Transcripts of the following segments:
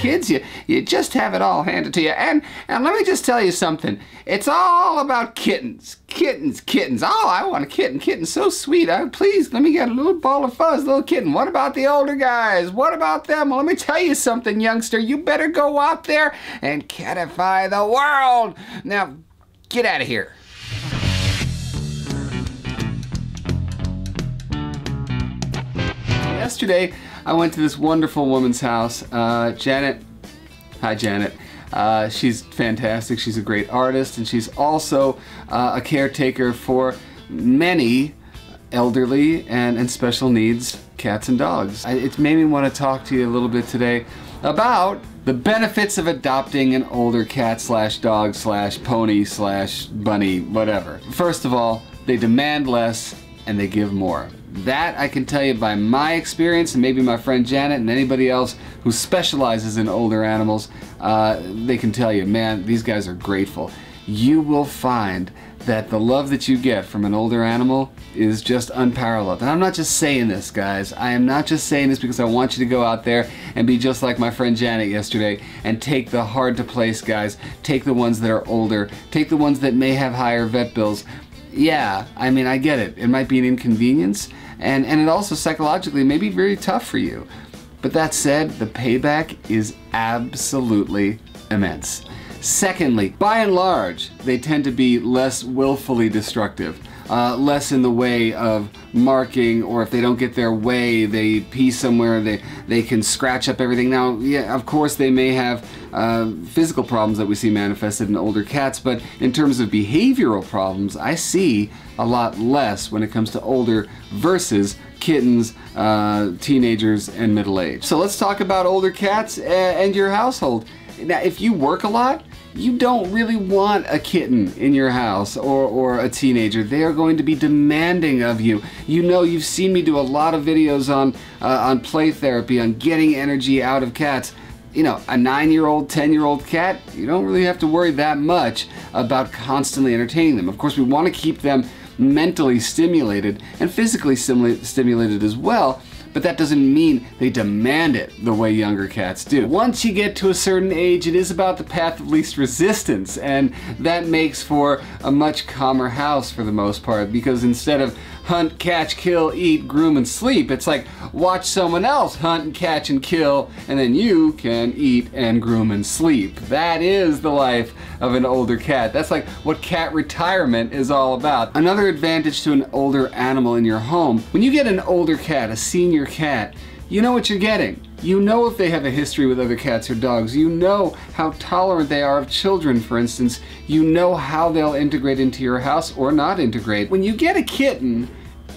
kids, you, you just have it all handed to you. And, and let me just tell you something. It's all about kittens. Kittens, kittens. Oh, I want a kitten. kitten, so sweet. Oh, please, let me get a little ball of fuzz, little kitten. What about the older guys? What about them? Well, let me tell you something, youngster. You better go out there and catify the world. Now, get out of here. Yesterday, I went to this wonderful woman's house. Uh, Janet, hi Janet. Uh, she's fantastic. She's a great artist, and she's also uh, a caretaker for many elderly and, and special needs cats and dogs. I, it made me want to talk to you a little bit today about the benefits of adopting an older cat slash dog slash pony slash bunny, whatever. First of all, they demand less and they give more. That I can tell you by my experience, and maybe my friend Janet and anybody else who specializes in older animals, uh, they can tell you, man, these guys are grateful. You will find that the love that you get from an older animal is just unparalleled. And I'm not just saying this, guys. I am not just saying this because I want you to go out there and be just like my friend Janet yesterday and take the hard to place guys. Take the ones that are older. Take the ones that may have higher vet bills yeah, I mean, I get it. It might be an inconvenience, and, and it also psychologically may be very tough for you. But that said, the payback is absolutely immense. Secondly, by and large, they tend to be less willfully destructive uh, less in the way of marking or if they don't get their way they pee somewhere they they can scratch up everything now yeah of course they may have uh, physical problems that we see manifested in older cats but in terms of behavioral problems I see a lot less when it comes to older versus kittens, uh, teenagers, and middle age. So let's talk about older cats and your household. Now, if you work a lot, you don't really want a kitten in your house or, or a teenager. They are going to be demanding of you. You know, you've seen me do a lot of videos on, uh, on play therapy, on getting energy out of cats. You know, a nine-year-old, 10-year-old cat, you don't really have to worry that much about constantly entertaining them. Of course, we want to keep them mentally stimulated and physically stimulated as well, but that doesn't mean they demand it the way younger cats do. Once you get to a certain age, it is about the path of least resistance, and that makes for a much calmer house for the most part, because instead of hunt, catch, kill, eat, groom, and sleep. It's like watch someone else hunt and catch and kill, and then you can eat and groom and sleep. That is the life of an older cat. That's like what cat retirement is all about. Another advantage to an older animal in your home, when you get an older cat, a senior cat, you know what you're getting. You know if they have a history with other cats or dogs. You know how tolerant they are of children, for instance. You know how they'll integrate into your house or not integrate. When you get a kitten,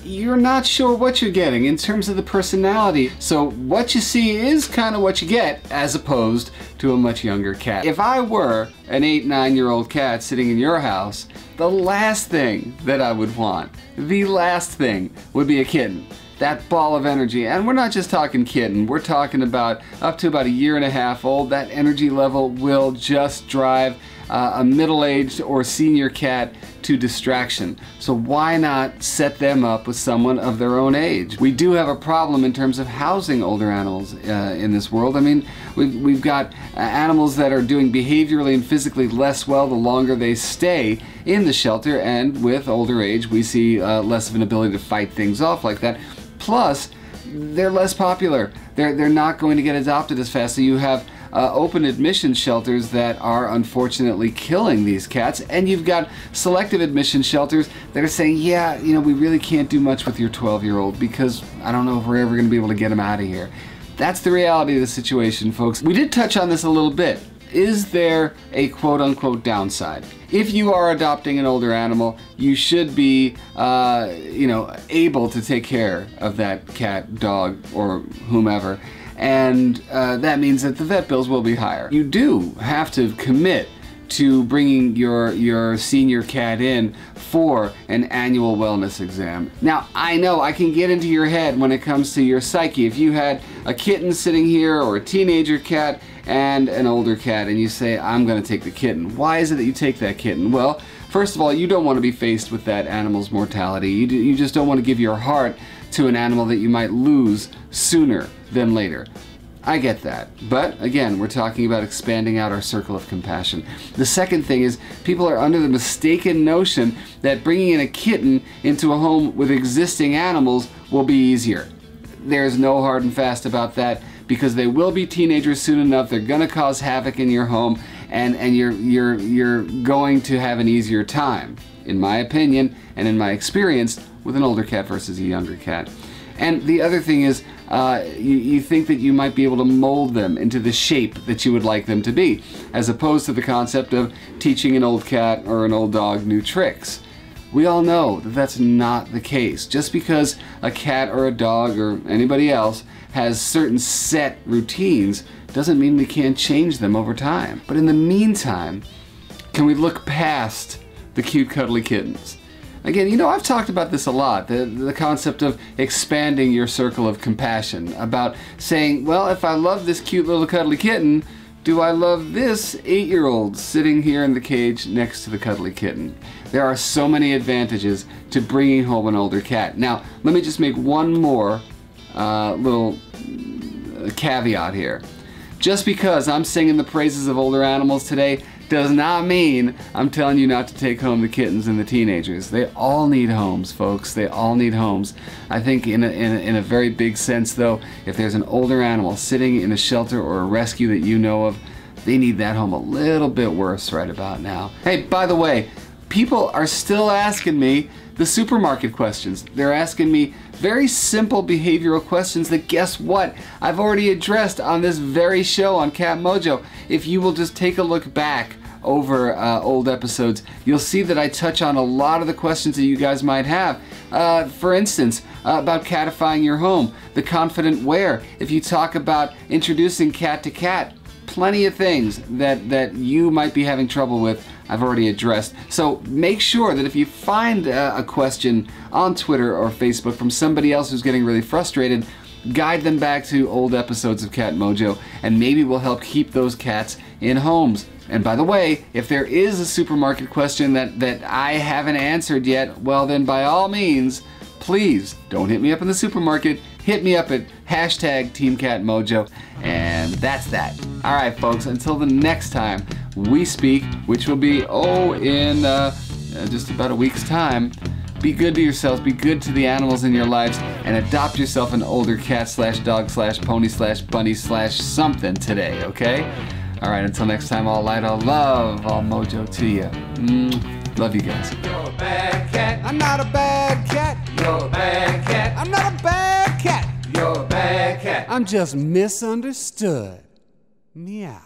you're not sure what you're getting in terms of the personality. So what you see is kind of what you get as opposed to a much younger cat. If I were an eight, nine year old cat sitting in your house, the last thing that I would want, the last thing would be a kitten that ball of energy. And we're not just talking kitten, we're talking about up to about a year and a half old. That energy level will just drive uh, a middle-aged or senior cat to distraction. So why not set them up with someone of their own age? We do have a problem in terms of housing older animals uh, in this world. I mean, we've, we've got uh, animals that are doing behaviorally and physically less well the longer they stay in the shelter, and with older age, we see uh, less of an ability to fight things off like that. Plus, they're less popular. They're, they're not going to get adopted as fast. So you have uh, open admission shelters that are unfortunately killing these cats, and you've got selective admission shelters that are saying, yeah, you know, we really can't do much with your 12 year old because I don't know if we're ever going to be able to get him out of here. That's the reality of the situation, folks. We did touch on this a little bit. Is there a quote unquote downside? If you are adopting an older animal, you should be, uh, you know, able to take care of that cat, dog, or whomever and uh, that means that the vet bills will be higher. You do have to commit to bringing your your senior cat in for an annual wellness exam. Now, I know I can get into your head when it comes to your psyche. If you had a kitten sitting here or a teenager cat and an older cat and you say, I'm gonna take the kitten. Why is it that you take that kitten? Well, first of all, you don't want to be faced with that animal's mortality. You, you just don't want to give your heart to an animal that you might lose sooner than later. I get that. But again, we're talking about expanding out our circle of compassion. The second thing is people are under the mistaken notion that bringing in a kitten into a home with existing animals will be easier. There's no hard and fast about that because they will be teenagers soon enough. They're going to cause havoc in your home and and you're you're you're going to have an easier time in my opinion and in my experience with an older cat versus a younger cat. And the other thing is, uh, you, you, think that you might be able to mold them into the shape that you would like them to be, as opposed to the concept of teaching an old cat or an old dog new tricks. We all know that that's not the case. Just because a cat or a dog or anybody else has certain set routines doesn't mean we can't change them over time. But in the meantime, can we look past the cute cuddly kittens? Again, you know, I've talked about this a lot the, the concept of expanding your circle of compassion, about saying, well, if I love this cute little cuddly kitten, do I love this eight year old sitting here in the cage next to the cuddly kitten? There are so many advantages to bringing home an older cat. Now, let me just make one more uh, little uh, caveat here. Just because I'm singing the praises of older animals today does not mean I'm telling you not to take home the kittens and the teenagers. They all need homes, folks. They all need homes. I think in a, in a, in a very big sense, though, if there's an older animal sitting in a shelter or a rescue that you know of, they need that home a little bit worse right about now. Hey, by the way, people are still asking me the supermarket questions. They're asking me very simple behavioral questions that guess what? I've already addressed on this very show on Cat Mojo. If you will just take a look back over uh, old episodes, you'll see that I touch on a lot of the questions that you guys might have. Uh, for instance, uh, about catifying your home, the confident wear. If you talk about introducing cat to cat, plenty of things that, that you might be having trouble with I've already addressed. So make sure that if you find uh, a question on Twitter or Facebook from somebody else who's getting really frustrated, guide them back to old episodes of Cat Mojo, and maybe we'll help keep those cats in homes. And by the way, if there is a supermarket question that, that I haven't answered yet, well then by all means, please don't hit me up in the supermarket. Hit me up at hashtag Team Cat Mojo. And that's that. All right, folks, until the next time we speak, which will be, oh, in uh, uh, just about a week's time. Be good to yourselves, be good to the animals in your lives, and adopt yourself an older cat slash dog slash pony slash bunny slash something today, okay? All right, until next time, all light, all love, all mojo to you. Mm, love you guys. You're a bad cat. I'm not a bad cat. You're a bad cat. I'm not a bad cat. You're a bad cat. I'm just misunderstood. Meow.